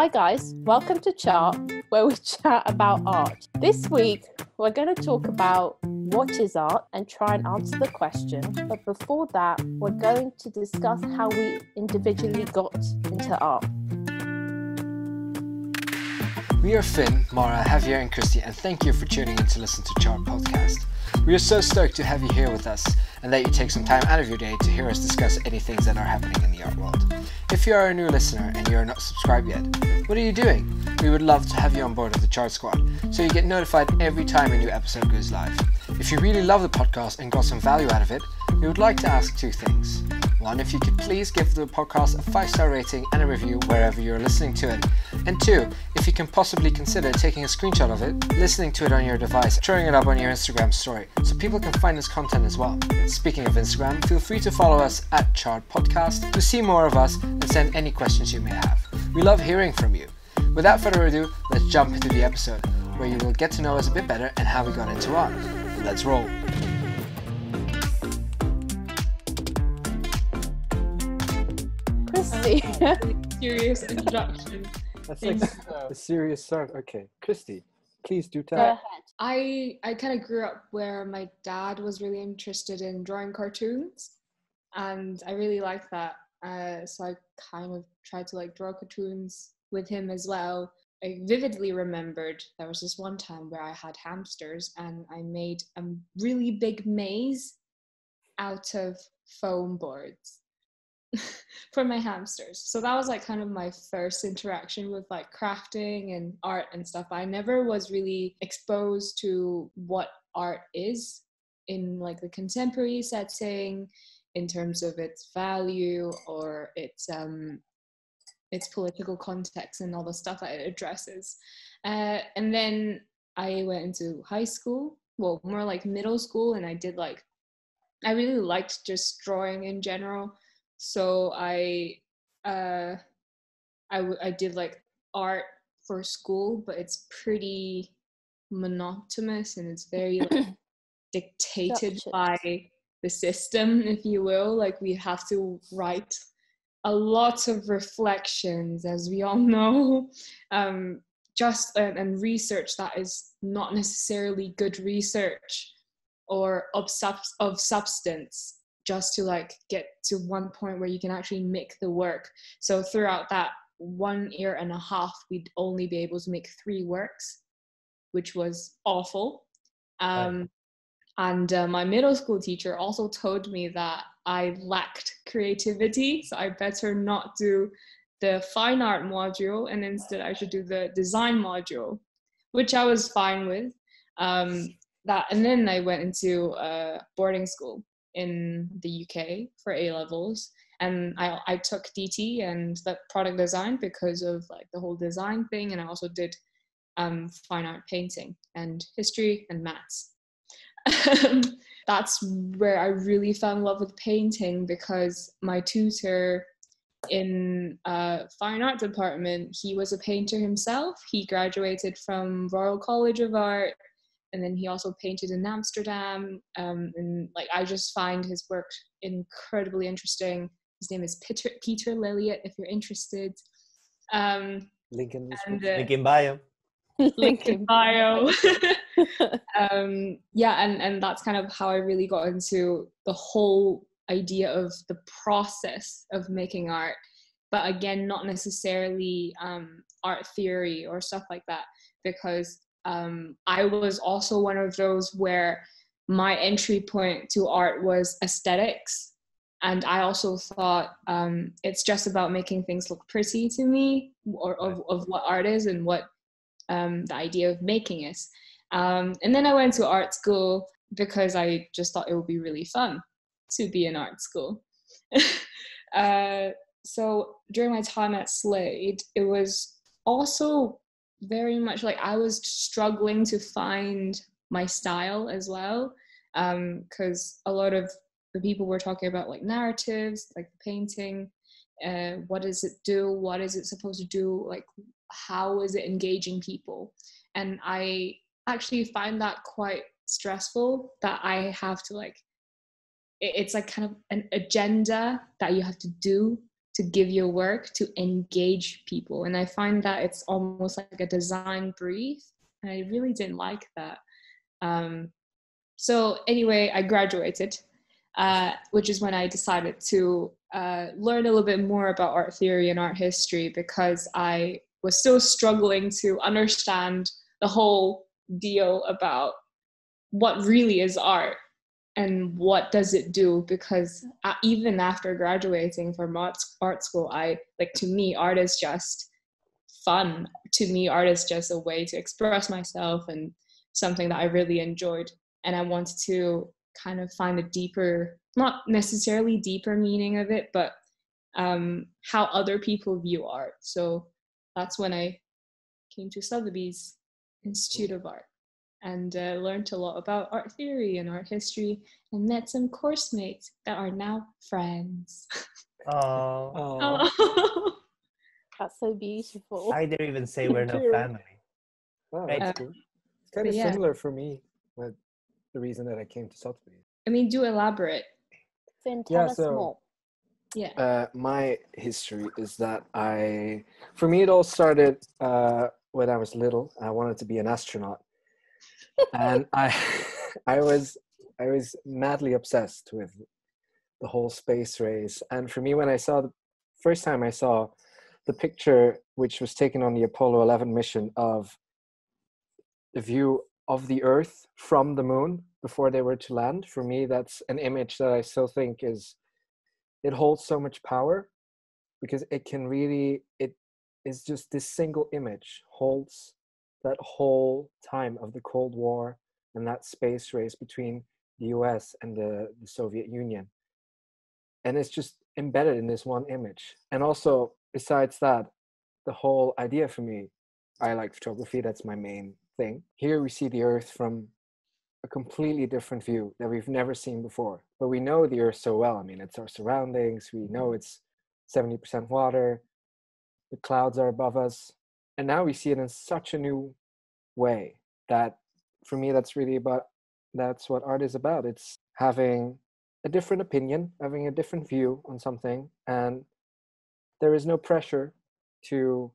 Hi, guys. Welcome to Chart, where we chat about art. This week, we're going to talk about what is art and try and answer the question. But before that, we're going to discuss how we individually got into art. We are Finn, Mara, Javier, and Christy, and thank you for tuning in to listen to Chart Podcast. We are so stoked to have you here with us and that you take some time out of your day to hear us discuss any things that are happening in the art world. If you are a new listener and you are not subscribed yet, what are you doing? We would love to have you on board of the Chart Squad so you get notified every time a new episode goes live. If you really love the podcast and got some value out of it, we would like to ask two things. One, if you could please give the podcast a five star rating and a review wherever you're listening to it. And two, if you can possibly consider taking a screenshot of it, listening to it on your device, showing it up on your Instagram story so people can find this content as well. Speaking of Instagram, feel free to follow us at Chart Podcast to see more of us and send any questions you may have. We love hearing from you. Without further ado, let's jump into the episode where you will get to know us a bit better and how we got into art. Let's roll. Christy. serious introduction. That's like Thanks. a serious start. Okay, Christy, please do Go tell. ahead. I I kind of grew up where my dad was really interested in drawing cartoons, and I really liked that. Uh, so I kind of tried to like draw cartoons with him as well. I vividly remembered there was this one time where I had hamsters and I made a really big maze out of foam boards for my hamsters. So that was like kind of my first interaction with like crafting and art and stuff. I never was really exposed to what art is in like the contemporary setting in terms of its value or its um its political context and all the stuff that it addresses. Uh, and then I went into high school, well, more like middle school, and I did like, I really liked just drawing in general. So I, uh, I, w- I did like art for school, but it's pretty monotonous and it's very like, dictated by the system, if you will. Like we have to write a lot of reflections, as we all know, um, just and, and research that is not necessarily good research or of, sub- of substance, just to like get to one point where you can actually make the work. So throughout that one year and a half, we'd only be able to make three works, which was awful. Um, and uh, my middle school teacher also told me that I lacked creativity, so I better not do the fine art module, and instead I should do the design module, which I was fine with. Um, that, and then I went into uh, boarding school in the UK for A levels, and I, I took DT and that product design because of like the whole design thing, and I also did um, fine art painting and history and maths. that's where I really fell in love with painting because my tutor in uh, fine art department, he was a painter himself. He graduated from Royal College of Art, and then he also painted in Amsterdam. Um, and like I just find his work incredibly interesting. His name is Peter Peter Lilliot. If you're interested, um, Link in the and uh, Link in bio. link in bio. um, yeah, and and that's kind of how I really got into the whole idea of the process of making art, but again, not necessarily um, art theory or stuff like that, because um, I was also one of those where my entry point to art was aesthetics. And I also thought um, it's just about making things look pretty to me, or of, of what art is and what um, the idea of making is. Um, and then I went to art school because I just thought it would be really fun to be in art school. uh, so during my time at Slade, it was also very much like I was struggling to find my style as well. Um, because a lot of the people were talking about like narratives, like painting, uh, what does it do? What is it supposed to do? Like, how is it engaging people? And I actually find that quite stressful that I have to like, it's like kind of an agenda that you have to do to give your work to engage people. And I find that it's almost like a design brief. And I really didn't like that. Um, so, anyway, I graduated, uh, which is when I decided to uh, learn a little bit more about art theory and art history because I was still struggling to understand the whole deal about what really is art and what does it do? Because uh, even after graduating from art school i like to me art is just fun. To me art is just a way to express myself and something that i really enjoyed. And i wanted to kind of find a deeper not necessarily deeper meaning of it but um, how other people view art. So that's when i came to sotheby's institute of art and uh, learned a lot about art theory and art history and met some course mates that are now friends. Oh, Oh. That's so beautiful. I didn't even say we're no family. Right. that's Uh, cool. It's kind of yeah. similar for me with the reason that I came to Sotheby's. I mean, do elaborate. Finn, tell Yeah, us so- more. Yeah. Uh, my history is that I, for me, it all started uh, when I was little. I wanted to be an astronaut, and I, I was, I was madly obsessed with the whole space race. And for me, when I saw the first time I saw the picture, which was taken on the Apollo 11 mission of the view of the Earth from the moon before they were to land, for me, that's an image that I still think is it holds so much power because it can really it is just this single image holds that whole time of the cold war and that space race between the us and the, the soviet union and it's just embedded in this one image and also besides that the whole idea for me i like photography that's my main thing here we see the earth from a completely different view that we've never seen before. But we know the Earth so well. I mean, it's our surroundings. We know mm-hmm. it's 70% water. The clouds are above us. And now we see it in such a new way that for me, that's really about that's what art is about. It's having a different opinion, having a different view on something. And there is no pressure to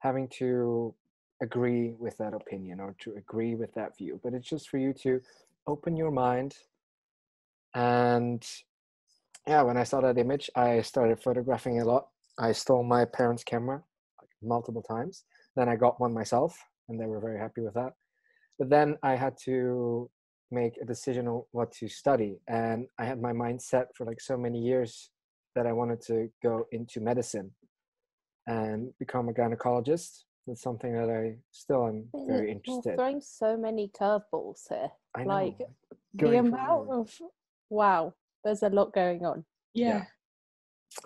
having to agree with that opinion or to agree with that view but it's just for you to open your mind and yeah when i saw that image i started photographing a lot i stole my parents camera multiple times then i got one myself and they were very happy with that but then i had to make a decision on what to study and i had my mind set for like so many years that i wanted to go into medicine and become a gynecologist it's something that I still am Finn, very You're interested. throwing so many curveballs here. I know. like, The amount forward. of wow, there's a lot going on. Yeah.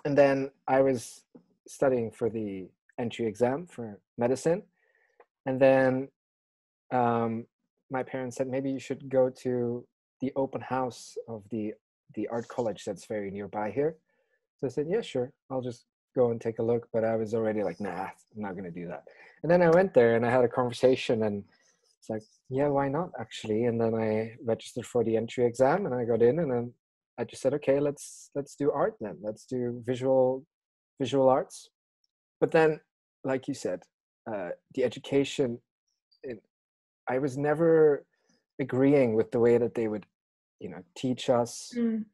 and then I was studying for the entry exam for medicine, and then um, my parents said maybe you should go to the open house of the the art college that's very nearby here. So I said, yeah, sure, I'll just go and take a look. But I was already like, nah, I'm not gonna do that. And then I went there and I had a conversation and it's like, yeah, why not actually? And then I registered for the entry exam and I got in and then I just said, okay, let's let's do art then. Let's do visual visual arts. But then, like you said, uh, the education, it, I was never agreeing with the way that they would, you know, teach us. Mm.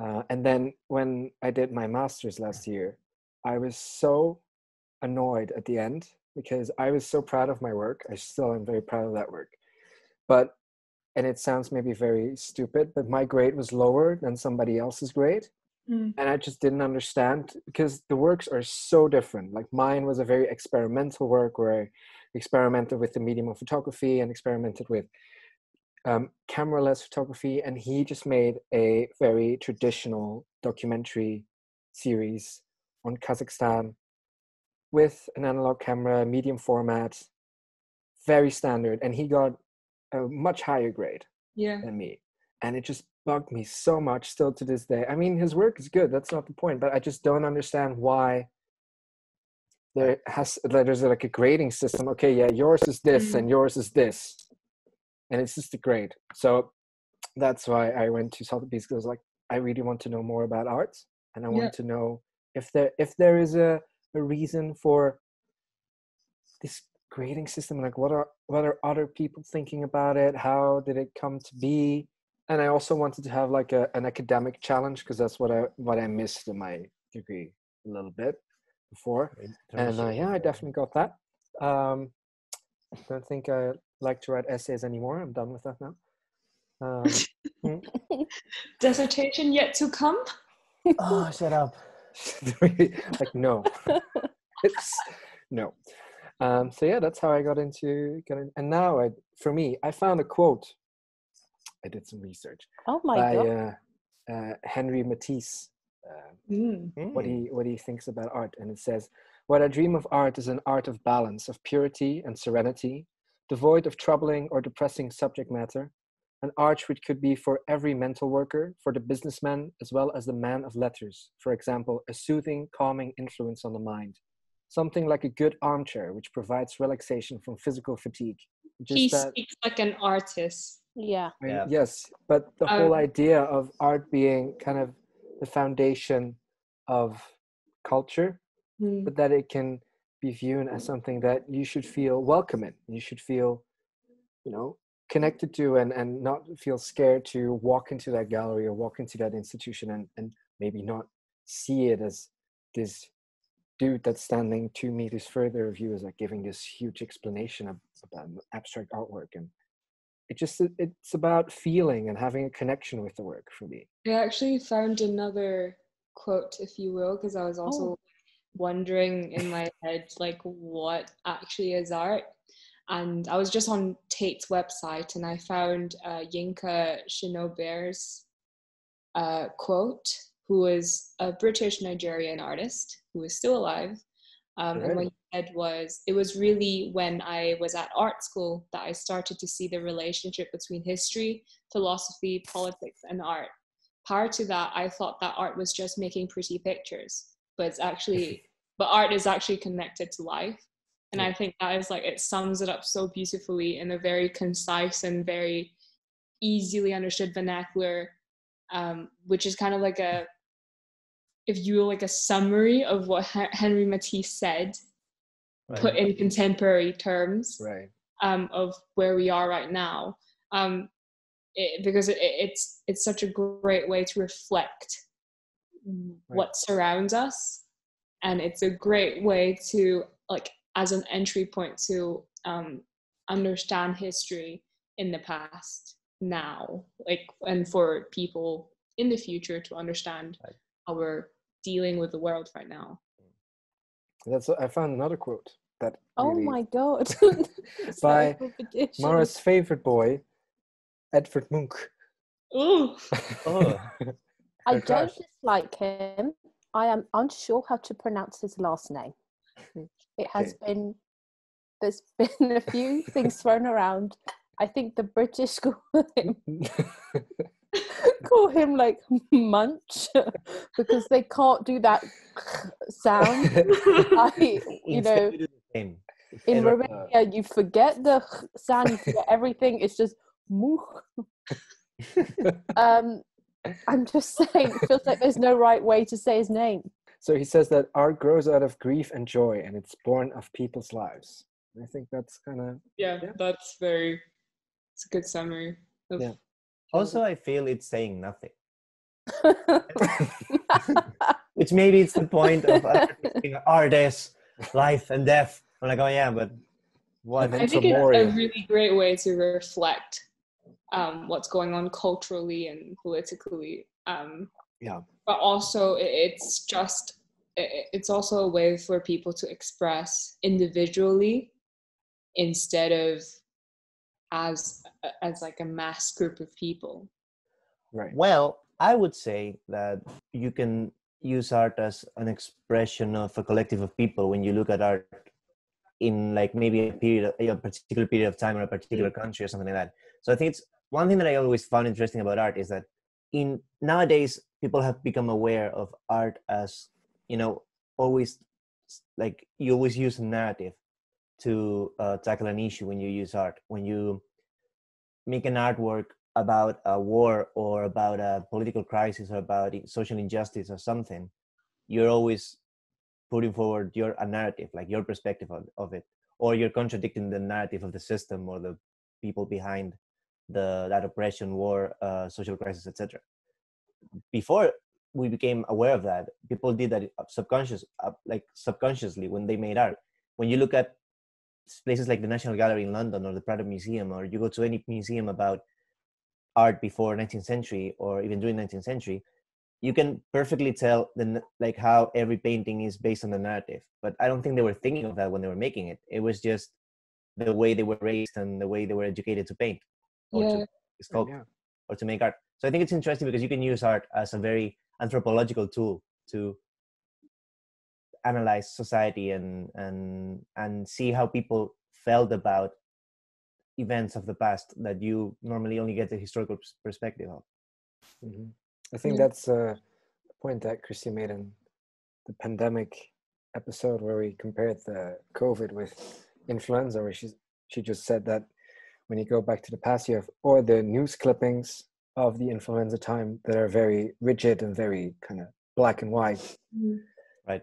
Uh, and then when I did my master's last year, I was so annoyed at the end because I was so proud of my work. I still am very proud of that work. But, and it sounds maybe very stupid, but my grade was lower than somebody else's grade. Mm. And I just didn't understand because the works are so different. Like mine was a very experimental work where I experimented with the medium of photography and experimented with um, camera-less photography, and he just made a very traditional documentary series on Kazakhstan with an analog camera, medium format, very standard, and he got a much higher grade Yeah. than me, and it just bugged me so much still to this day. I mean, his work is good. That's not the point, but I just don't understand why there has there's like a grading system. Okay, yeah, yours is this Mm. and yours is this, and it's just a grade. So that's why I went to Sotheby's because like I really want to know more about art, and I want Yeah. to know if there if there is a, a reason for this grading system like what are what are other people thinking about it how did it come to be and i also wanted to have like a, an academic challenge because that's what i what i missed in my degree a little bit before. And uh, yeah i definitely got that. Um I don't think i like to write essays anymore. I'm done with that now. Um, mm. Dissertation yet to come. oh, shut up. like no. It's no. Um so yeah that's how i got into getting and now i for me i found a quote i did some research Oh my by god. uh, uh, henry matisse uh, Mm. what he what he thinks about art and it says what i dream of art is an art of balance of purity and serenity devoid of troubling or depressing subject matter an art which could be for every mental worker for the businessman as well as the man of letters for example a soothing calming influence on the mind something like a good armchair which provides relaxation from physical fatigue just he that speaks like an artist. Yeah. I mean, Yeah. Yes, but the whole Um, idea of art being kind of the foundation of culture, Mm. but that it can be viewed as something that you should feel welcome in. You should feel, you know, connected to and, and not feel scared to walk into that gallery or walk into that institution and, and maybe not see it as this dude that's standing two meters further of you is like giving this huge explanation of, about abstract artwork and it just it's about feeling and having a connection with the work for me I actually found another quote, if you will, because I was also wondering in my head, like, what actually is art. And I was just on Tate's website and I found uh, Yinka Shonibare's uh, quote, who is a British Nigerian artist who is still alive. Um, and what he said was, it was really when I was at art school that I started to see the relationship between history, philosophy, politics, and art. Prior to that i thought that art was just making pretty pictures but it's actually but art is actually connected to life. And i think that is like it sums it up so beautifully in a very concise and very easily understood vernacular um, which is kind of like a if you will like a summary of what henry matisse said put in contemporary terms right. um, of where we are right now um, it, because it, it's it's such a great way to reflect what surrounds us. And it's a great way to like as an entry point to um, understand history in the past now like and for people in the future to understand Right. How we're dealing with the world right now that's i found another quote that Oh really- my god. By like mara's favorite boy edvard munch Ooh. Oh. I don't dislike him. I am unsure how to pronounce his last name. It has been there's been a few things thrown around. I think the British call him call him like munch because they can't do that sound. I, you know, we do the same. in Romania, you forget the sound, you forget everything. It's just much. um, I'm just saying, it feels like there's no right way to say his name. so he says that art grows out of grief and joy and it's born of people's lives i think that's kind of yeah, Yeah. that's very it's a good summary of Yeah. Also, I feel it's saying nothing. Which maybe it's the point of artists, life and death. I'm like, oh yeah, but what? I think it's a really great way to reflect um, what's going on culturally and politically. Um, Yeah. But also, it's just it's also a way for people to express individually instead of as as like a mass group of people. right Well, I would say that you can use art as an expression of a collective of people when you look at art in like maybe a period, a particular period of time or a particular country or something like that. So I think it's one thing that I always found interesting about art is that in nowadays people have become aware of art as you know always like you always use a narrative to uh, tackle an issue when you use art. When you make an artwork about a war or about a political crisis or about social injustice or something you're always putting forward your a narrative like your perspective of, of it or you're contradicting the narrative of the system or the people behind the that oppression war uh, social crisis etc before we became aware of that people did that subconscious uh, like subconsciously when they made art. When you look at places like the national gallery in london or the prado museum or you go to any museum about art before 19th century or even during 19th century you can perfectly tell the like how every painting is based on the narrative but i don't think they were thinking of that when they were making it it was just the way they were raised and the way they were educated to paint or Yeah. to sculpt Yeah. or to make art so i think it's interesting because you can use art as a very anthropological tool to analyze society and and and see how people felt about events of the past that you normally only get the historical perspective of Mhm. I think Yeah. that's a point that Christy made in the pandemic episode where we compared the COVID with influenza, where she she just said that when you go back to the past, you have all the news clippings of the influenza time that are very rigid and very kind of black and white.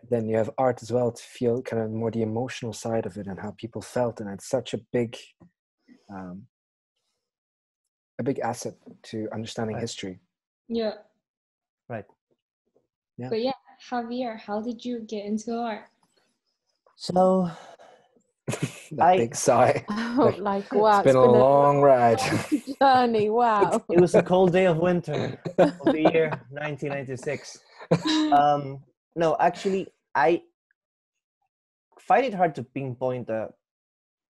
Then you have art as well to feel kind of more the emotional side of it and how people felt, and it's such a big, um, a big asset to understanding Right. history. Yeah. Right. Yeah. But yeah, Javier, how did you get into art? so that I- big sigh. Oh, like wow, it's been a long ride. journey. Wow. it was a cold day of winter of the year 1996 um no actually i find it hard to pinpoint a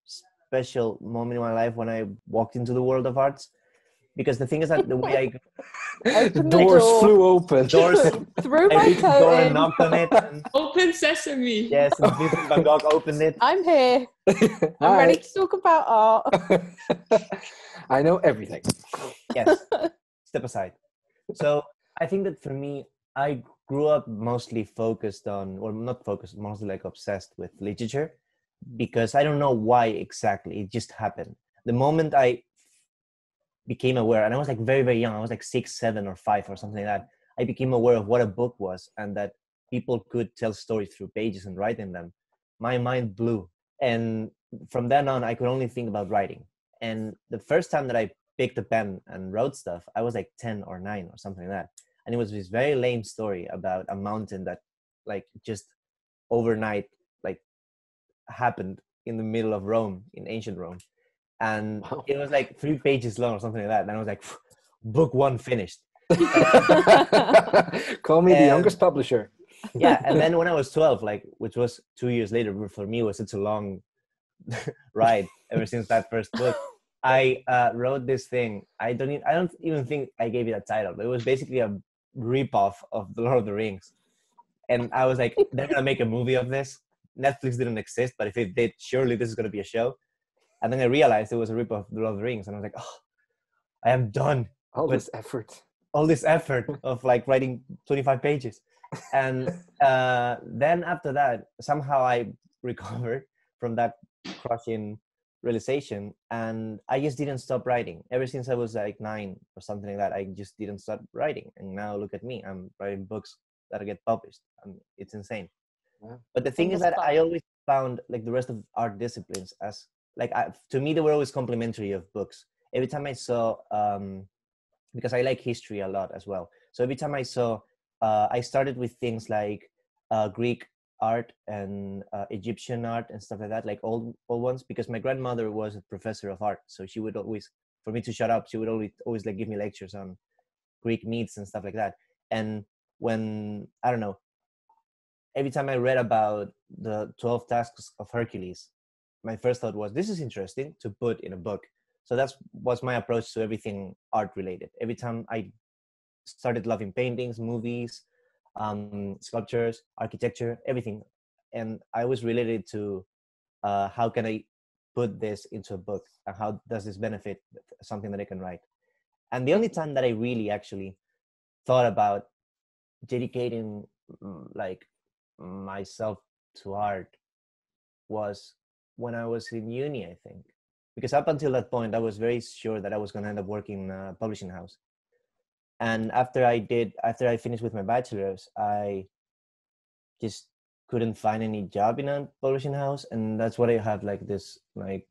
special moment in my life when i walked into the world of arts because the thing is that the way i Open the Doors door. flew open. doors Threw i my reached the door and knocked on it and Open sesame. yes and Vincent van gogh opened it I'm here. I'm ready to talk about art. I know everything. yes step aside so i think that for me i grew up mostly focused on or not focused mostly like obsessed with literature because i don't know why exactly it just happened. The moment i became aware and i was like very very young i was like six seven or five or something like that i became aware of what a book was and that people could tell stories through pages and writing them. My mind blew. And from then on i could only think about writing. And the first time that i picked a pen and wrote stuff i was like 10 or 9 or something like that and it was this very lame story about a mountain that like just overnight like happened in the middle of rome in ancient rome and Wow. it was like three pages long or something like that and i was like book one finished Call me the youngest publisher. yeah and then when i was 12 like which was two years later but for me was such a long ride ever since that first book i uh, wrote this thing i don't even, i don't even think i gave it a title but it was basically a ripoff of the lord of the rings. And i was like they're gonna make a movie of this. Netflix didn't exist but if it did surely this is gonna be a show. And then i realized it was a ripoff of the lord of the rings and i was like oh i am done All But- this effort. all this effort of like writing 25 pages. And uh, then after that somehow i recovered from that crushing realization and i just didn't stop writing. Ever since i was like nine or something like that i just didn't stop writing and now look at me i'm writing books that get published and it's insane. Wow. but the thing is Fingers that i always found like the rest of art disciplines as like I, to me they were always complementary of books. Every time i saw um because i like history a lot as well. So every time i saw uh, i started with things like uh, greek art and uh, egyptian art and stuff like that like old old ones because my grandmother was a professor of art so she would always for me to shut up she would always always like give me lectures on greek myths and stuff like that. And when i don't know every time i read about the 12 tasks of hercules my first thought was this is interesting to put in a book. So that's was my approach to everything art related. Every time i started loving paintings movies um, sculptures architecture everything. And i was related to uh, how can i put this into a book and how does this benefit something that i can write. And the only time that i really actually thought about dedicating mm, like myself to art was when i was in uni i think. Because up until that point i was very sure that i was going to end up working in a publishing house and after i did after i finished with my bachelor's i just couldn't find any job in a publishing house, and that's what I had like this like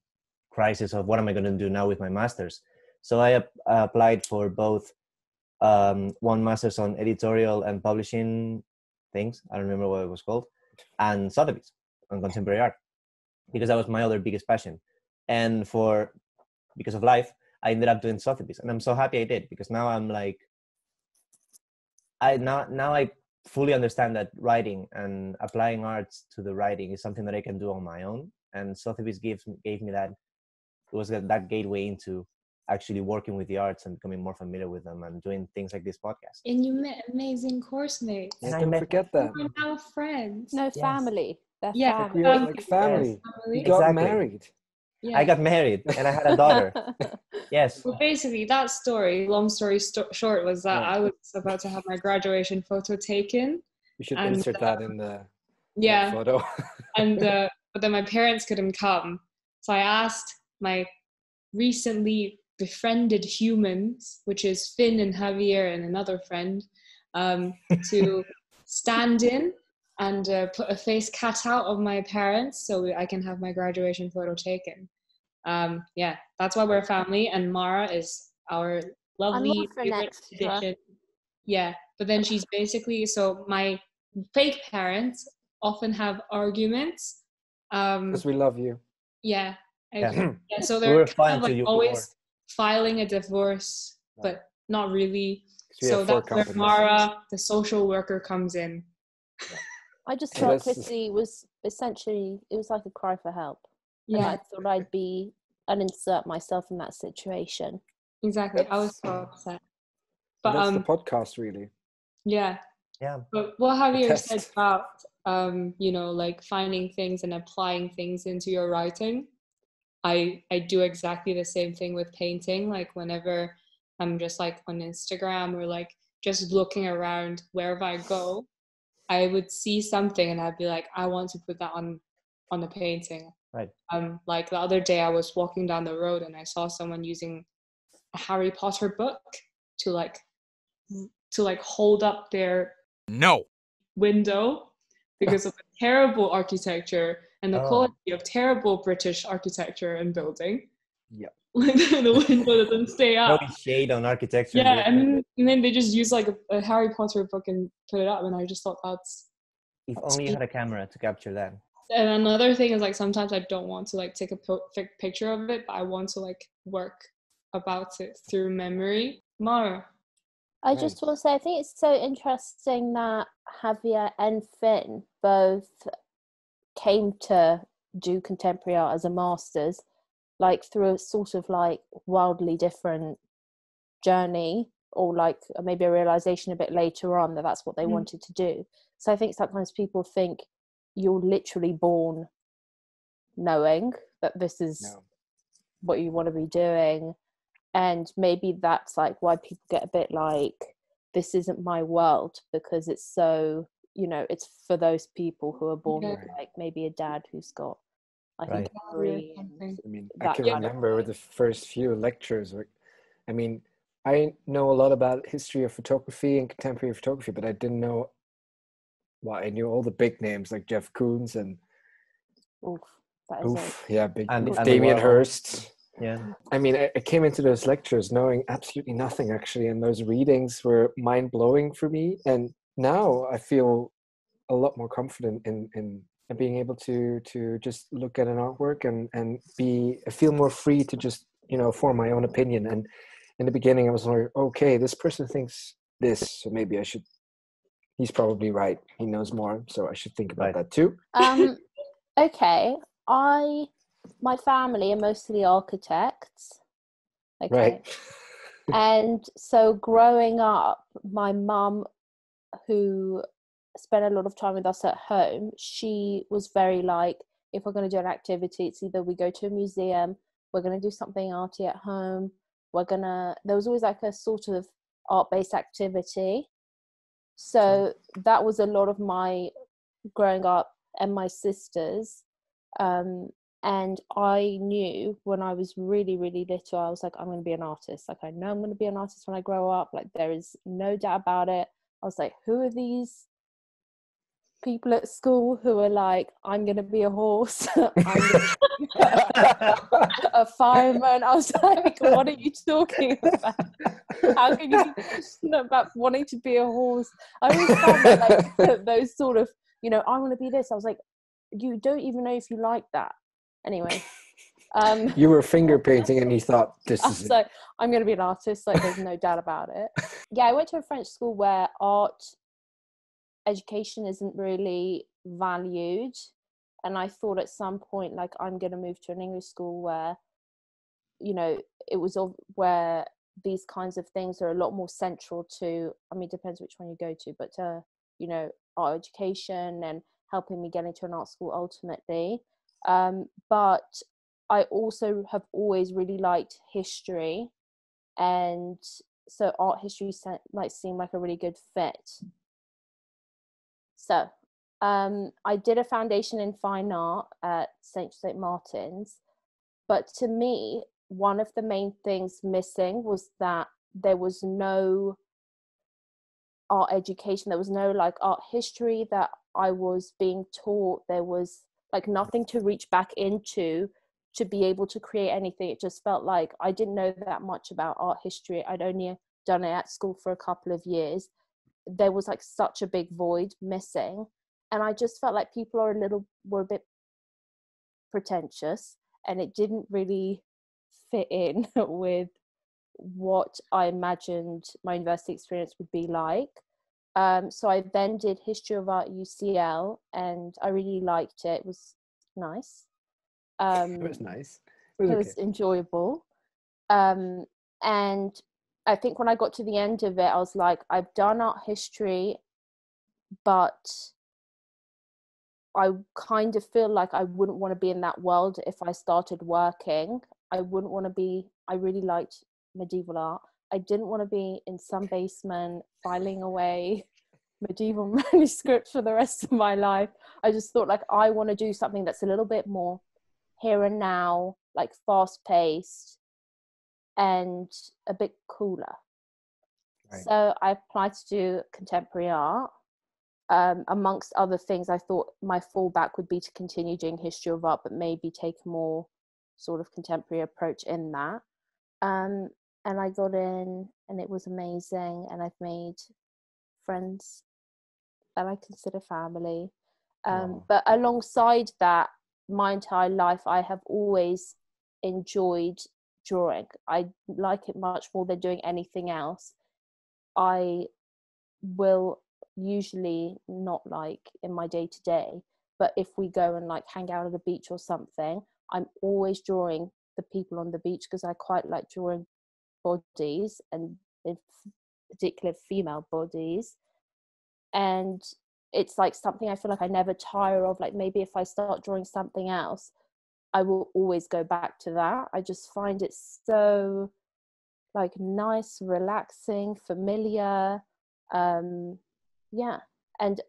crisis of what am I going to do now with my masters. So I ap- applied for both um, one master's on editorial and publishing things. I don't remember what it was called, and Sotheby's on contemporary art because that was my other biggest passion. And for because of life, I ended up doing Sotheby's, and I'm so happy I did because now I'm like, I now now I fully understand that writing and applying arts to the writing is something that I can do on my own. And Sotheby's gave gave me that it was that, that gateway into actually working with the arts and becoming more familiar with them and doing things like this podcast. And you met amazing course mates. And I don't met- forget that. We're now friends. No, Yes. family. They're Yeah, We family. are family. like family. Family. You got Exactly. married. Yeah. I got married and I had a daughter. yes. Well, basically, that story, long story sto- short, was that Yeah. I was about to have my graduation photo taken. You should And, insert uh, that in the the Yeah. photo. and uh, but then my parents couldn't come so i asked my recently befriended humans which is finn and javier and another friend um, to stand in and uh, put a face cut out of my parents so i can have my graduation photo taken um, yeah that's why we're a family and mara is our lovely more for an favorite addition. yeah but then she's basically so my fake parents often have arguments um Because we love you. yeah I- Yeah. yeah so they're were kind of like you were always filing a divorce but not really. so have four that's where mara the social worker comes in I just So felt that's- Chrissy was essentially it was like a cry for help. And yeah I thought I'd be and insert myself in that situation. exactly i was so That's- upset And but that's um the podcast, really. yeah Yeah. But what Javier said about um, you know, like finding things and applying things into your writing, I I do exactly the same thing with painting. Like whenever I'm just like on Instagram or like just looking around wherever I go, I would see something and I'd be like, I want to put that on on the painting. Right. Um, like the other day I was walking down the road and I saw someone using a Harry Potter book to like to like hold up their No. window because of the terrible architecture and the Oh. quality of terrible British architecture and building. Yep. Like the window doesn't stay No up. shade on architecture. Yeah, and then, and then they just use like a, a Harry Potter book and put it up, and I just thought that's. if only you had a camera to capture that. And another thing is like sometimes I don't want to like take a po- picture of it, but I want to like work about it through memory. Mara, I Right. just want to say, I think it's so interesting that Javier and Finn both came to do contemporary art as a master's, like through a sort of like wildly different journey, or like maybe a realization a bit later on that that's what they Mm. wanted to do. So I think sometimes people think you're literally born knowing that this is No. what you want to be doing and maybe that's like why people get a bit like this isn't my world because it's so you know it's for those people who are born with like maybe a dad who's got like Right. a or oh, degree and something. I mean, I can kind remember with the first few lectures. Like, I mean, I know a lot about history of photography and contemporary photography, but I didn't know. Well, I knew all the big names like Jeff Koons and oof, that is oof, yeah, big And- oof, and Damien Warhol. Hirst. Yeah. I mean, I, I came into those lectures knowing absolutely nothing actually, and those readings were mind blowing for me. And now I feel a lot more confident in in, in being able to to just look at an artwork and and be feel more free to just you know form my own opinion. And in the beginning, I was like, okay, this person thinks this, so maybe I should. He's probably right. He knows more, so I should think about Right. that too. um okay i my family are mostly architects okay Right. and so growing up my mum who spent a lot of time with us at home she was very like if we're going to do an activity it's either we go to a museum we're going to do something arty at home we're going to there was always like a sort of art based activity so that was a lot of my growing up and my sisters um and I knew when I was really, really little, I was like, I'm going to be an artist. Like, I know I'm going to be an artist when I grow up. Like, there is no doubt about it. I was like, who are these people at school who are like, I'm going to be a horse, I'm be a fireman. I was like, what are you talking about? How can you be passionate about wanting to be a horse? I always found that, like, those sort of, you know, I want to be this. I was like, you don't even know if you like that. Anyway. Um, you were finger painting and you thought this I is was like, I'm going to be an artist. Like, there's no doubt about it. Yeah, I went to a French school where art education isn't really valued. And I thought at some point, like, I'm going to move to an English school where, you know, it was of where these kinds of things are a lot more central to, I mean, it depends which one you go to, but, uh, you know, art education and helping me get into an art school ultimately. Um, but I also have always really liked history, and so art history might seem like a really good fit. So, um, I did a foundation in fine art at St. St. Martin's, but to me, one of the main things missing was that there was no art education. There was no like art history that I was being taught. There was like nothing to reach back into to be able to create anything. It just felt like I didn't know that much about art history. I'd only done it at school for a couple of years. There was like such a big void missing. And I just felt like people are a little, were a bit pretentious and it didn't really fit in with what I imagined my university experience would be like. Um, so I then did history of art UCL, and I really liked it. It was nice. Um, it was nice. It was, it okay. enjoyable. Um, and I think when I got to the end of it, I was like, I've done art history, but I kind of feel like I wouldn't want to be in that world if I started working. I wouldn't want to be, I really liked medieval art. I didn't want to be in some basement filing away medieval manuscripts for the rest of my life. I just thought like I want to do something that's a little bit more here and now, like fast paced and a bit cooler. Right. So I applied to do contemporary art. Um, amongst other things, I thought my fallback would be to continue doing history of art, but maybe take a more sort of contemporary approach in that. Um, and I got in, and it was amazing. And I've made friends that I consider family. Um. But alongside that, my entire life, I have always enjoyed drawing. I like it much more than doing anything else. I will usually not like in my day to day, but if we go and like hang out at the beach or something, I'm always drawing the people on the beach because I quite like drawing bodies and in particular female bodies. And it's like something I feel like I never tire of. Like maybe if I start drawing something else, I will always go back to that. I just find it so like nice, relaxing, familiar. Um, yeah. And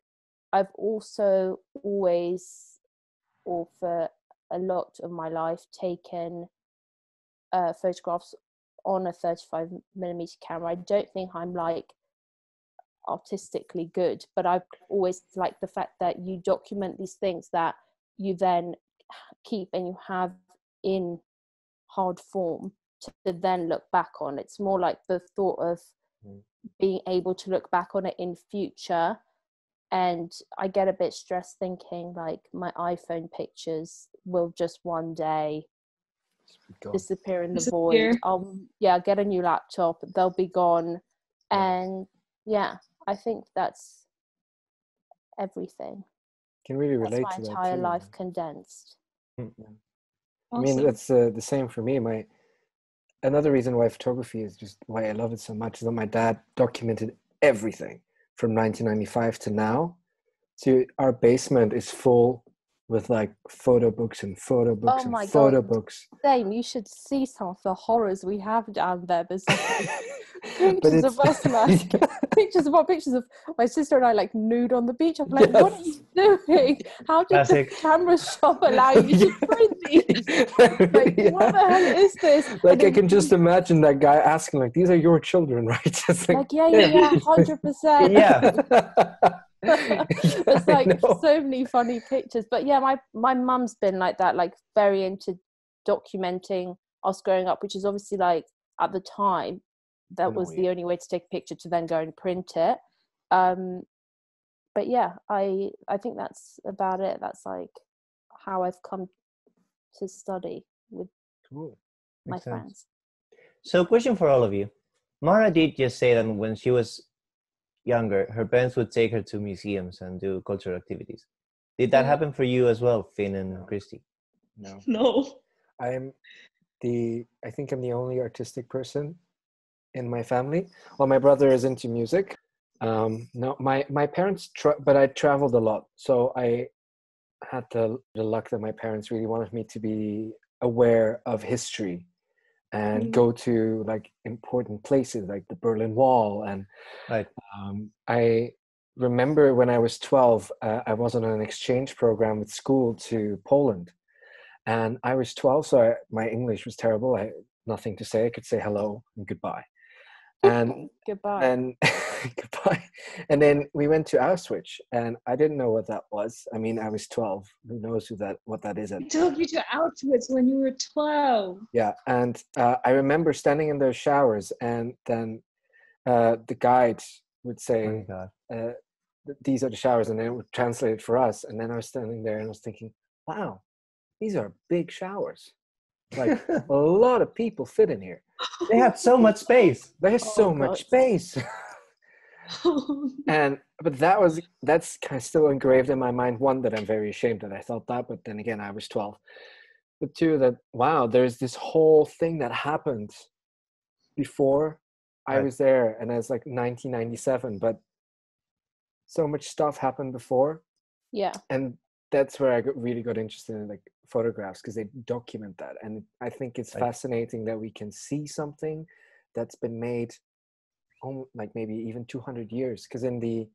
I've also always, or for a lot of my life, taken uh, photographs on a 35 millimeter camera. I don't think I'm like artistically good but i've always liked the fact that you document these things that you then keep and you have in hard form to then look back on it's more like the thought of mm. being able to look back on it in future and i get a bit stressed thinking like my iphone pictures will just one day disappear in the disappear. void i'll yeah get a new laptop they'll be gone and yeah I think that's everything. Can really relate that's my to entire life condensed. Yeah. Awesome. I mean, that's uh, the same for me. My another reason why photography is just why I love it so much is that my dad documented everything from 1995 to now. So our basement is full with like photo books and photo books oh and photo God. books. Same, you should see some of the horrors we have down there. There's pictures of us like pictures of what pictures of my sister and I like nude on the beach. I'm like, yes. what are you doing? How did Classic. the camera shop allow you to print these? Like, yeah. what the hell is this? Like I can just imagine that guy asking, like, these are your children, right? like, like, yeah, yeah, yeah, hundred percent. Yeah. There's like so many funny pictures. But yeah, my my mum's been like that, like very into documenting us growing up, which is obviously like at the time that was the only way to take a picture to then go and print it. Um, but yeah, I I think that's about it. That's like how I've come to study with Cool. my sense. friends. So, question for all of you. Mara did just say that when she was younger, her parents would take her to museums and do cultural activities. Did that happen for you as well, Finn and Christy? No. No. I'm the I think I'm the only artistic person in my family. Well, my brother is into music. Um, no, my my parents, tra- but I traveled a lot, so I had the the luck that my parents really wanted me to be aware of history and Mm. go to like important places like the Berlin Wall and Right. um, I remember when I was 12, uh, I was on an exchange program with school to Poland. And I was 12, so I, my English was terrible. I had nothing to say. I could say hello and goodbye. And Goodbye. And goodbye. And then we went to Auschwitz, and I didn't know what that was. I mean, I was 12. Who knows who that what that is? At I took you to Auschwitz when you were 12. yeah, and uh, I remember standing in those showers, and then uh, the guide would say, Oh God. uh, these are the showers and then it would translate it for us and then i was standing there and i was thinking wow these are big showers like a lot of people fit in here they have so much space. there's Oh, so God. much space and but that was that's kind of still engraved in my mind one that i'm very ashamed that i thought that but then again i was 12 but two that wow there's this whole thing that happened before i was there and it's like 1997 but so much stuff happened before yeah. and that's where I got, really got interested in like photographs because they document that, and I think it's fascinating that we can see something that's been made, like maybe even 200 years. Because in the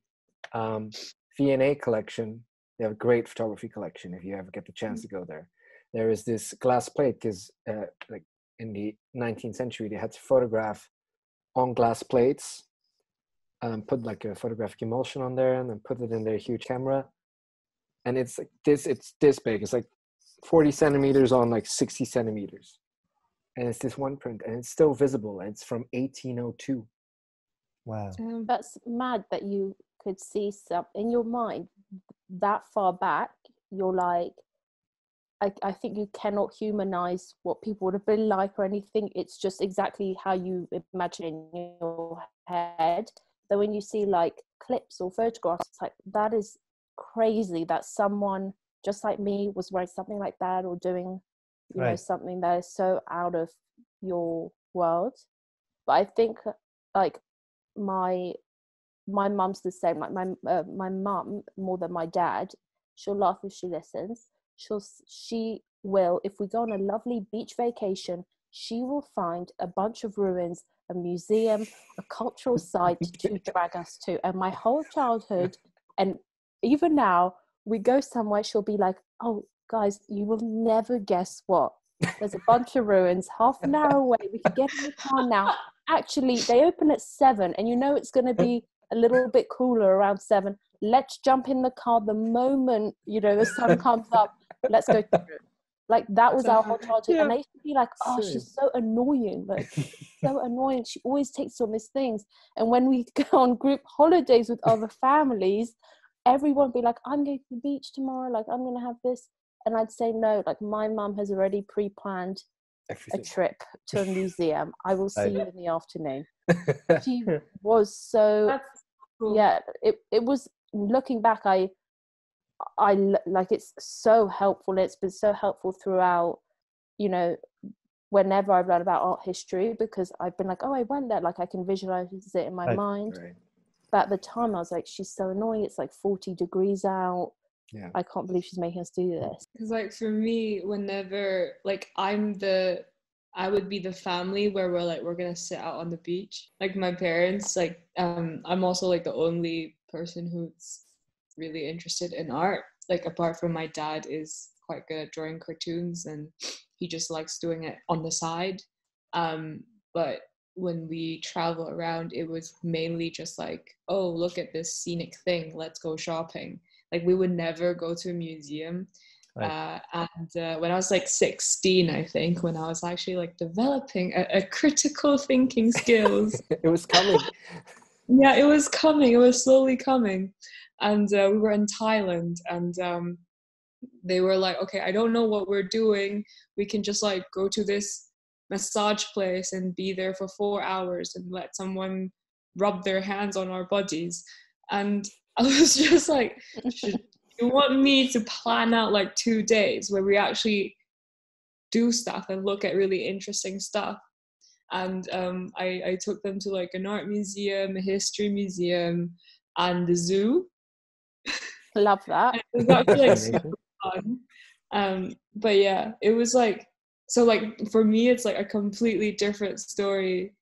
um, V&A collection, they have a great photography collection. If you ever get the chance to go there, there is this glass plate because uh, like in the 19th century they had to photograph on glass plates um, put like a photographic emulsion on there and then put it in their huge camera and it's like this it's this big it's like 40 centimeters on like 60 centimeters and it's this one print and it's still visible and it's from 1802 Wow. Um, That's mad that you could see some in your mind that far back. You're like, I, I think you cannot humanize what people would have been like or anything. It's just exactly how you imagine in your head. That when you see like clips or photographs, it's like that is crazy that someone just like me was wearing something like that or doing, you know, something that is so out of your world. But I think like my my mum's the same. Like my uh, my mum more than my dad. She'll laugh if she listens. She'll she will if we go on a lovely beach vacation. She will find a bunch of ruins, a museum, a cultural site to drag us to. And my whole childhood, and even now, we go somewhere. She'll be like, "Oh, guys, you will never guess what." There's a bunch of ruins half an hour away. We can get in the car now actually they open at seven and you know it's going to be a little bit cooler around seven let's jump in the car the moment you know the sun comes up let's go through. like that was our whole childhood and Yeah. they used to be like oh she's so annoying like so annoying she always takes on these things and when we go on group holidays with other families everyone would be like i'm going to the beach tomorrow like i'm going to have this and i'd say no like my mum has already pre-planned a trip to a museum. I will see Right. you in the afternoon. She was so cool. yeah. It it was looking back. I I like it's so helpful. It's been so helpful throughout. You know, whenever I've learned about art history, because I've been like, oh, I went there. Like I can visualize it in my Right. mind. right But at the time, I was like, she's so annoying. It's like forty degrees out. Yeah. I can't believe she's making us do this. Because like for me, whenever like I'm the I would be the family where we're like we're gonna sit out on the beach. Like my parents, like um I'm also like the only person who's really interested in art. Like apart from my dad is quite good at drawing cartoons and he just likes doing it on the side. Um but when we travel around, it was mainly just like, oh, look at this scenic thing, let's go shopping. Like we would never go to a museum. Right. Uh, and uh, when I was like 16, I think, when I was actually like developing a, a critical thinking skills, it was coming. yeah, it was coming. It was slowly coming, and uh, we were in Thailand, and um, they were like, "Okay, I don't know what we're doing. We can just like go to this massage place and be there for four hours and let someone rub their hands on our bodies." And I was just like, you want me to plan out like two days where we actually do stuff and look at really interesting stuff? And um, I, I took them to like an art museum a history museum and the zoo. Love that. It was actually like super fun. Um, but yeah it was like so like for me it's like a completely different story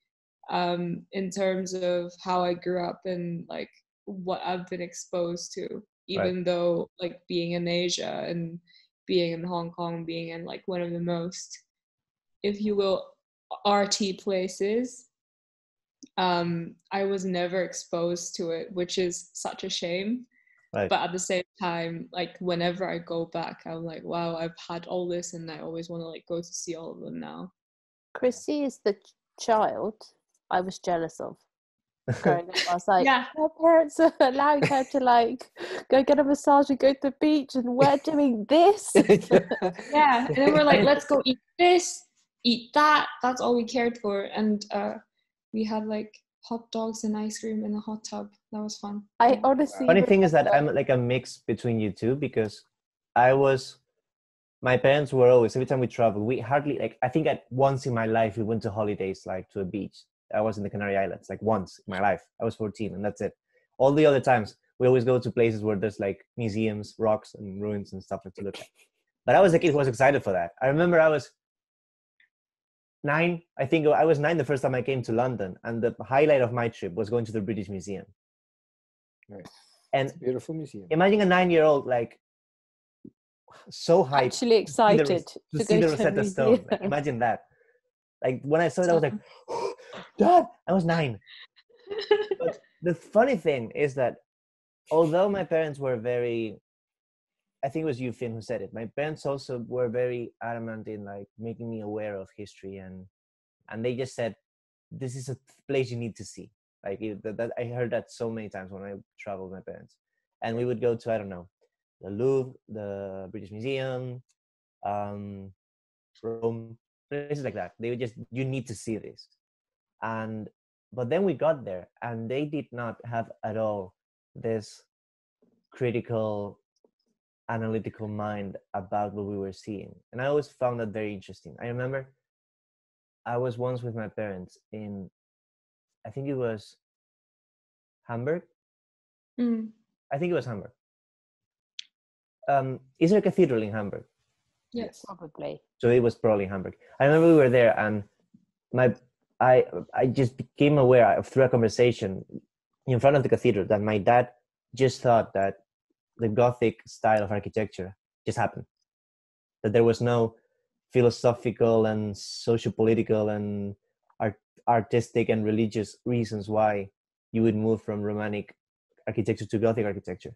um, in terms of how i grew up and like what i've been exposed to even right. though like being in Asia and being in Hong Kong, being in like one of the most, if you will, RT places, um, I was never exposed to it, which is such a shame. Right. But at the same time, like whenever I go back, I'm like, wow, I've had all this, and I always want to like go to see all of them now. Chrissy is the child I was jealous of growing up. I was like, yeah. my parents are allowing her to like go get a massage and go to the beach, and we're doing this. yeah, and then we're like, let's go eat this, eat that. That's all we cared for, and uh, we had like hot dogs and ice cream in the hot tub. That was fun. I honestly. Funny thing is that I'm like a mix between you two because I was. My parents were always every time we traveled. We hardly like. I think at once in my life we went to holidays like to a beach I was in the Canary Islands like once in my life. I was 14 and that's it. All the other times we always go to places where there's like museums, rocks and ruins and stuff like to look at. But I was a kid who was excited for that. I remember I was nine. I think I was nine the first time I came to London, and the highlight of my trip was going to the British Museum. Right. And beautiful museum. Imagine a nine-year-old like so hyped, actually excited to, to, to see the Rosetta Stone. Like, imagine that. Like when I saw it, I was like, Dad, I was nine. but the funny thing is that although my parents were very I think it was you, Finn, who said it. My parents also were very adamant in like making me aware of history, and and they just said, "This is a place you need to see." Like that, that I heard that so many times when I traveled with my parents, and we would go to I don't know, the Louvre, the British Museum, um, Rome, places like that. They would just, "You need to see this," and but then we got there and they did not have at all this critical analytical mind about what we were seeing. And i always found that very interesting. I remember i was once with my parents in i think it was hamburg? Mm. i think it was hamburg. Um is there a cathedral in hamburg? Yes. Probably. So it was probably hamburg. I remember we were there and my I I just became aware of, through a conversation in front of the cathedral that my dad just thought that the Gothic style of architecture just happened. That there was no philosophical and socio-political and art, artistic and religious reasons why you would move from Romantic architecture to Gothic architecture.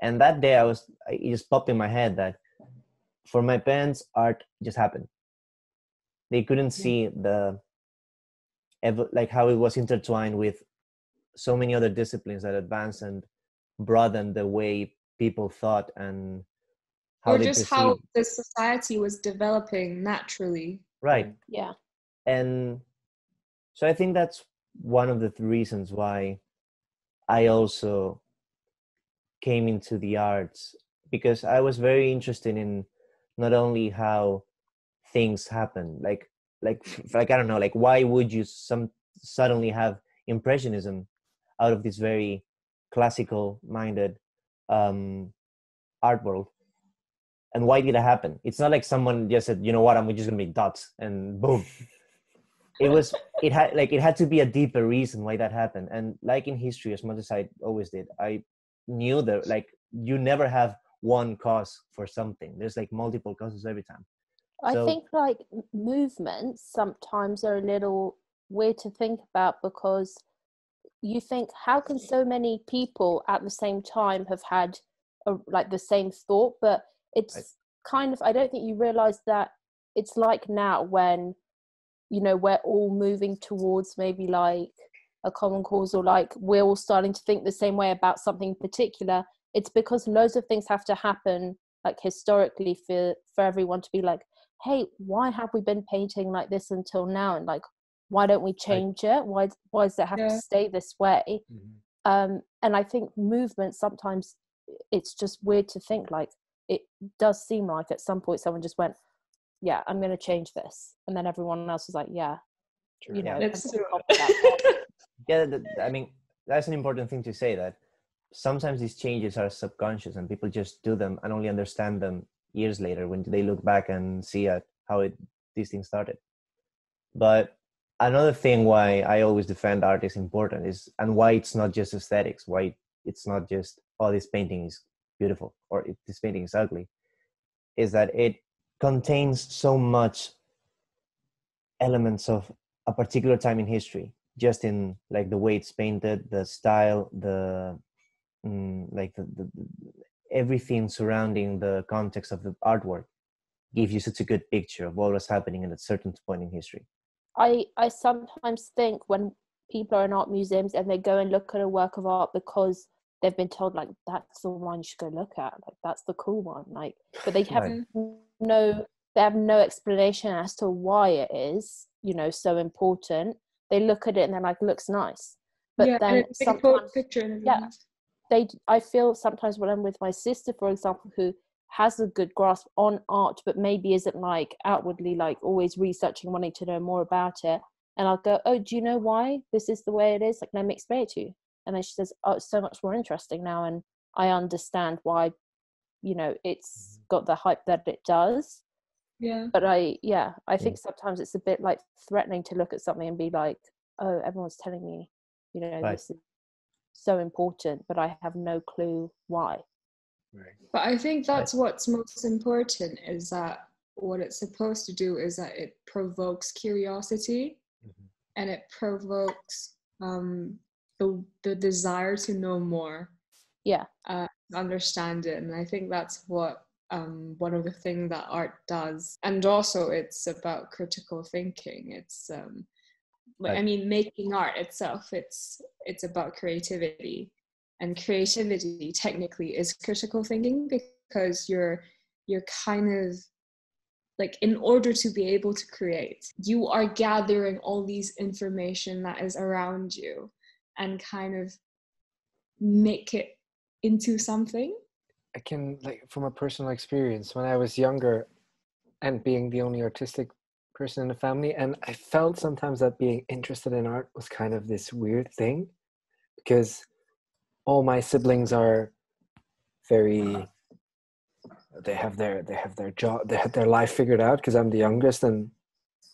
And that day, I was it just popped in my head that for my parents, art just happened. They couldn't see the like how it was intertwined with so many other disciplines that advanced and broadened the way people thought and how or just how the society was developing naturally. Right. Yeah. And so i think that's one of the reasons why i also came into the arts because i was very interested in not only how things happen like like like i don't know like why would you some suddenly have impressionism out of this very classical minded um art world? And why did it happen? It's not like someone just said you know what? I'm just gonna make dots and boom it was it had like it had to be a deeper reason why that happened. And like in history as much as i always did i knew that like you never have one cause for something. There's like multiple causes every time. I so, think like movements sometimes are a little weird to think about because you think how can so many people at the same time have had a, like the same thought? But it's I, kind of i don't think you realize that it's like now when you know we're all moving towards maybe like a common cause or like we're all starting to think the same way about something particular it's because loads of things have to happen like historically for for everyone to be like hey why have we been painting like this until now and like why don't we change it why why does it have yeah. to stay this way mm-hmm. um and i think movement sometimes it's just weird to think like it does seem like at some point someone just went yeah i'm going to change this and then everyone else was like yeah True. you know yeah. i mean that's an important thing to say that sometimes these changes are subconscious and people just do them and only understand them years later when they look back and see at how it these things started. But another thing why i always defend art is important is and why it's not just aesthetics why it's not just oh this painting is beautiful or this painting is ugly is that it contains so much elements of a particular time in history just in like the way it's painted the style the mm, like the, the, everything surrounding the context of the artwork gives you such a good picture of what was happening at a certain point in history. I i sometimes think when people are in art museums and they go and look at a work of art because they've been told like that's the one you should go look at. Like that's the cool one. Like but they have right. No they have no explanation as to why it is you know so important. They look at it and they're like looks nice. But yeah, then sometimes, picture yeah. they i feel sometimes when i'm with my sister for example who has a good grasp on art but maybe isn't like outwardly like always researching wanting to know more about it and i'll go oh do you know why this is the way it is? Like let me explain it to you. And then she says oh it's so much more interesting now and i understand why you know it's mm-hmm. got the hype that it does yeah but i yeah i think sometimes it's a bit like threatening to look at something and be like oh everyone's telling me you know right. this is so important but i have no clue why right. but i think that's right. what's most important is that what it's supposed to do is that it provokes curiosity mm-hmm. and it provokes um, the the desire to know more yeah uh, understand it. And i think that's what um, one of the things that art does. And also it's about critical thinking. It's um, i mean making art itself it's it's about creativity. And creativity technically is critical thinking because you're you're kind of like in order to be able to create you are gathering all these information that is around you and kind of make it into something i can like from a personal experience when i was younger and being the only artistic person in the family and i felt sometimes that being interested in art was kind of this weird thing because all my siblings are very they have their they have their job they have their life figured out because i'm the youngest and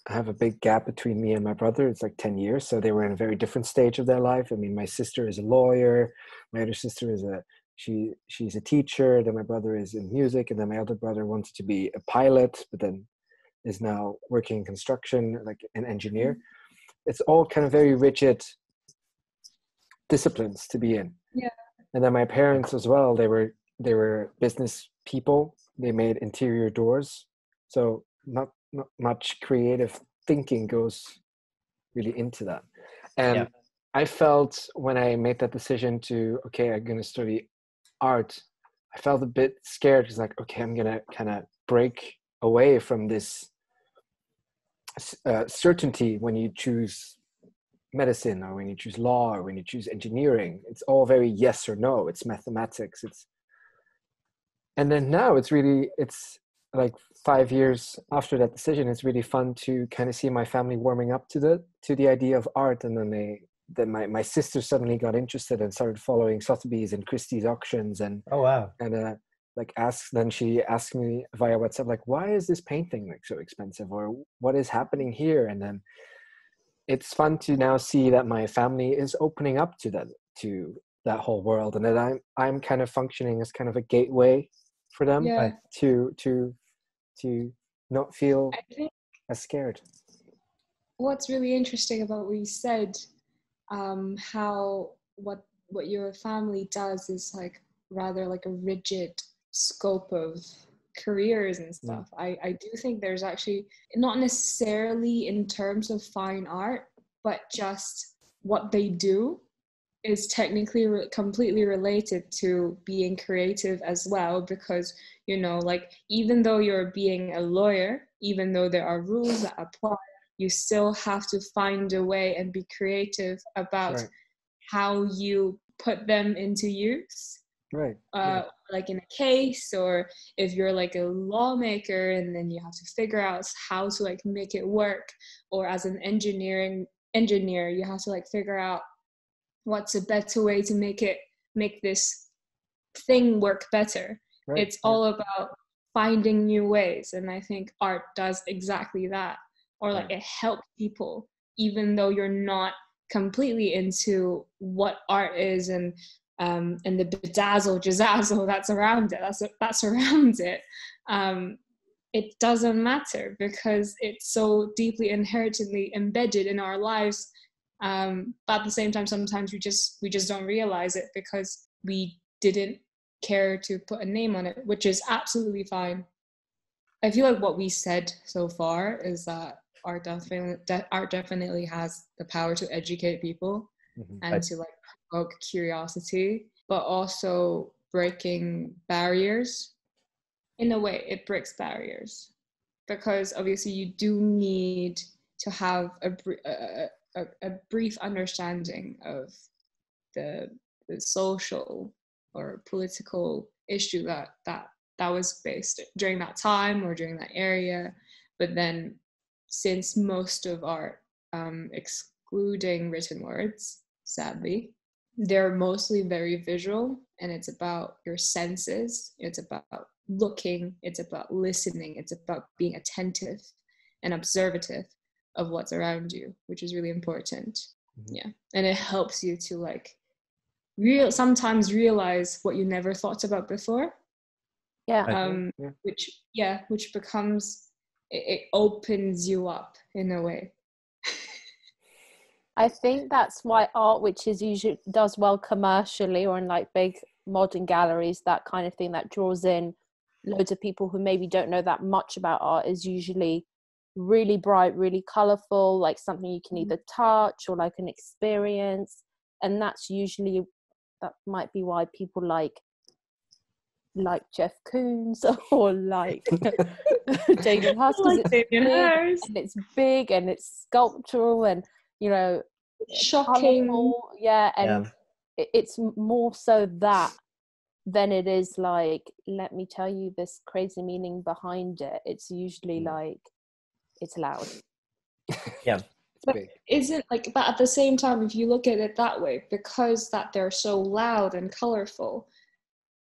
I have a big gap between me and my brother. It's like 10 years. So they were in a very different stage of their life. I mean, my sister is a lawyer. My other sister is a, she, she's a teacher. Then my brother is in music. And then my other brother wanted to be a pilot, but then is now working in construction, like an engineer. Mm-hmm. It's all kind of very rigid disciplines to be in. Yeah. And then my parents as well, they were, they were business people. They made interior doors. So not not much creative thinking goes really into that and yeah. i felt when i made that decision to okay i'm going to study art i felt a bit scared. Because like okay i'm to kind of break away from this uh, certainty when you choose medicine or when you choose law or when you choose engineering. It's all very yes or no. It's mathematics. It's and then now it's really it's like five years after that decision, it's really fun to kind of see my family warming up to the to the idea of art, and then they then my, my sister suddenly got interested and started following Sotheby's and Christie's auctions and oh wow. and uh, like asked then she asked me via WhatsApp like why is this painting like so expensive? Or what is happening here? And then it's fun to now see that my family is opening up to that to that whole world and that I'm I'm kind of functioning as kind of a gateway for them yeah. to to to not feel as scared. what's really interesting about what you said, um, how what what your family does is like rather like a rigid scope of careers and stuff. Mm. I, I do think there's actually not necessarily in terms of fine art, but just what they do is technically re- completely related to being creative as well because you know like even though you're being a lawyer even though there are rules that apply you still have to find a way and be creative about right. how you put them into use right uh, yeah. like in a case or if you're like a lawmaker and then you have to figure out how to like make it work or as an engineering engineer you have to like figure out what's a better way to make it make this thing work better right. it's all about finding new ways and i think art does exactly that or like it helps people even though you're not completely into what art is and um, and the bedazzle jazzazzle that's around it that's that's around it um, it doesn't matter because it's so deeply inherently embedded in our lives um, but at the same time sometimes we just we just don't realize it because we didn't care to put a name on it which is absolutely fine. I feel like what we said so far is that art definitely art definitely has the power to educate people mm-hmm. and I, to like provoke curiosity but also breaking barriers in a way it breaks barriers because obviously you do need to have a, a, a, a brief understanding of the, the social or political issue that that that was based during that time or during that area but then since most of art, um, excluding written words, sadly, they're mostly very visual and it's about your senses. It's about looking, it's about listening, it's about being attentive and observative of what's around you, which is really important. Mm-hmm. Yeah. And it helps you to like real sometimes realize what you never thought about before. Yeah. Um, yeah. which yeah, which becomes it, it opens you up in a way I think that's why art, which is usually does well commercially or in like big modern galleries, that kind of thing that draws in loads of people who maybe don't know that much about art, is usually really bright, really colorful, like something you can mm-hmm. either touch or like an experience. And that's usually that might be why people like like Jeff Koons or like Damien Hirst like it's big, and it's big and it's sculptural and you know shocking colorful. yeah and yeah. it's more so that than it is like let me tell you this crazy meaning behind it it's usually mm. like it's loud yeah but isn't like but at the same time if you look at it that way because that they're so loud and colorful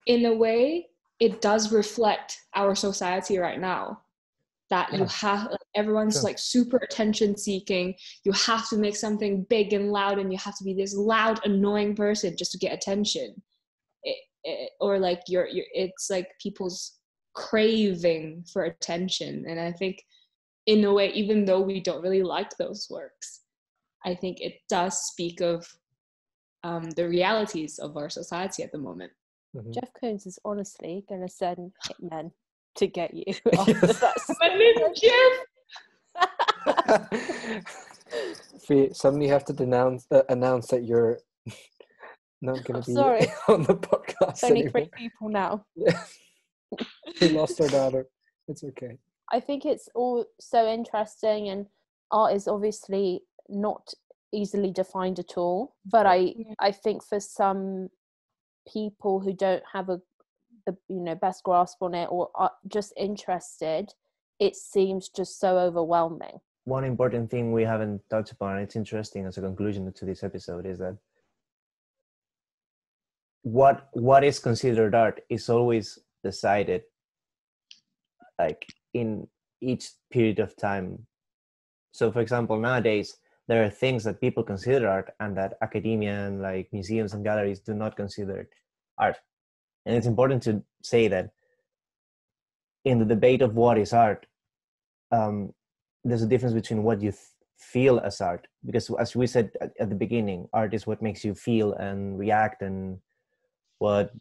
in a way it does reflect our society right now. That yeah. you have like, everyone's sure. like super attention seeking. You have to make something big and loud and you have to be this loud annoying person just to get attention. It, it, or like you're, you're it's like people's craving for attention. And i think in a way even though we don't really like those works i think it does speak of um, the realities of our society at the moment Mm-hmm. Jeff Koons is honestly going to send hitmen to get you. My name Jeff. we suddenly have to denounce, uh, announce that you're not going to be sorry. on the podcast. It's only anymore. three people now. Yeah. we lost our daughter. It's okay. I think it's all so interesting, and art is obviously not easily defined at all. But I, I think for some people who don't have a the you know best grasp on it or are just interested it seems just so overwhelming. One important thing we haven't touched upon it's interesting as a conclusion to this episode is that what what is considered art is always decided like in each period of time. So for example nowadays there are things that people consider art and that academia and like museums and galleries do not consider art. And it's important to say that in the debate of what is art um, there's a difference between what you th- feel as art because as we said at, at the beginning art is what makes you feel and react and what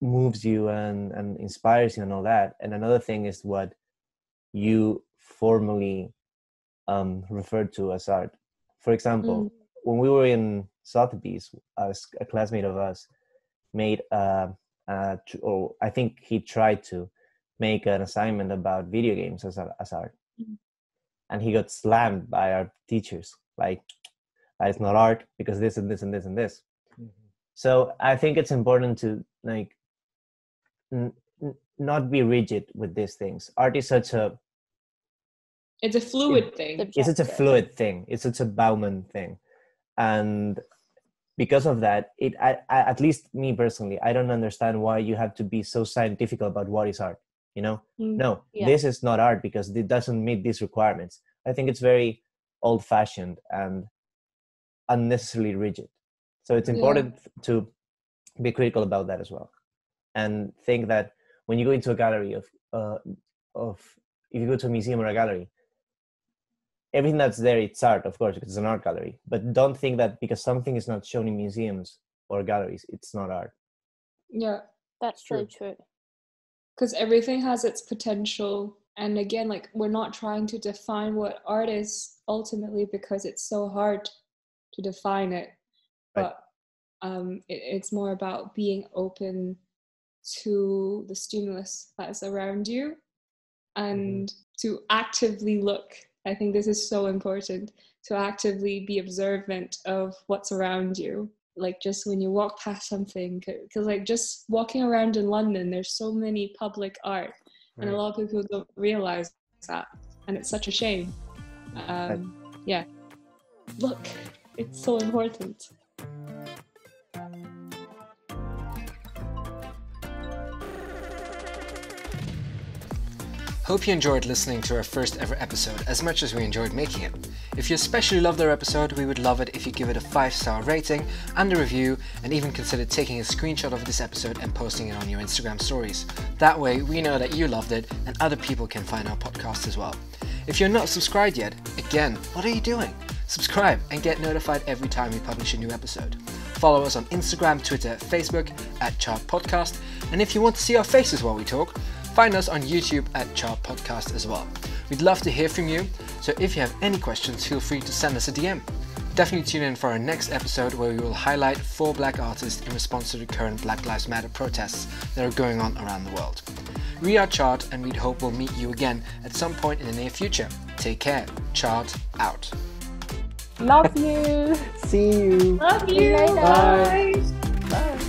moves you and and inspires you and all that. And another thing is what you formally um, referred to as art for example Mm. when we were in sotheby's as a classmate of us made uh, uh tr- or i think he tried to make an assignment about video games as, a- as art Mhm. and he got slammed by our teachers like "Ah, it's not art because this and this and this and this Mhm. so i think it's important to like n- n- not be rigid with these things art is such a It's a fluid thing. it's such a fluid thing it's such a bauman thing and because of that it I, I, at least me personally i don't understand why you have to be so scientific about what is art you know Mm. no Yeah. this is not art because it doesn't meet these requirements i think it's very old fashioned and unnecessarily rigid so it's Yeah. important to be critical about that as well and think that when you go into a gallery of uh, of if you go to a museum or a gallery everything that's there it's art of course because it's an art gallery but don't think that because something is not shown in museums or galleries it's not art Yeah. That's so True. true. because everything has its potential and again like we're not trying to define what art is ultimately because it's so hard to define it Right. but um, it, it's more about being open to the stimulus that's around you and to actively look i think this is so important to actively be observant of what's around you. Like just when you walk past something because like just walking around in london there's so many public art and a lot of people don't realize that and it's such a shame. Um, yeah. Look it's so important Hope you enjoyed listening to our first ever episode as much as we enjoyed making it. If you especially loved our episode, we would love it if you give it a 5 star rating and a review, and even consider taking a screenshot of this episode and posting it on your Instagram stories. That way, we know that you loved it and other people can find our podcast as well. If you're not subscribed yet, again, what are you doing? Subscribe and get notified every time we publish a new episode. Follow us on Instagram, Twitter, Facebook at Chart Podcast, and if you want to see our faces while we talk, find us on YouTube at Chart Podcast as well. We'd love to hear from you, so if you have any questions, feel free to send us a DM. Definitely tune in for our next episode where we will highlight four black artists in response to the current Black Lives Matter protests that are going on around the world. We are Chart, and we'd hope we'll meet you again at some point in the near future. Take care. Chart out. Love you. see you love you you later. Bye. Bye.